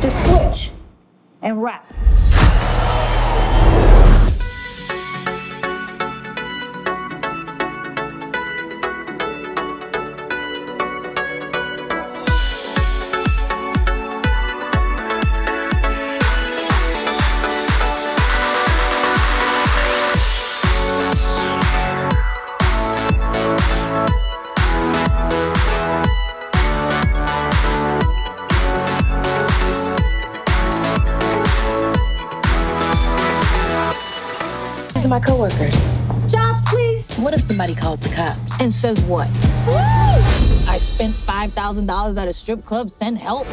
to switch and rap. Are my coworkers. Jobs, please. What if somebody calls the cops? And says what? I spent $5,000 at a strip club. Send help.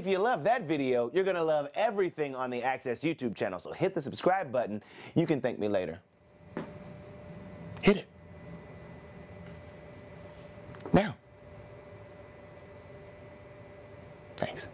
If you love that video, you're to love everything on the Access YouTube channel. So hit the subscribe button. You can thank me later. Hit it. Now. Thanks.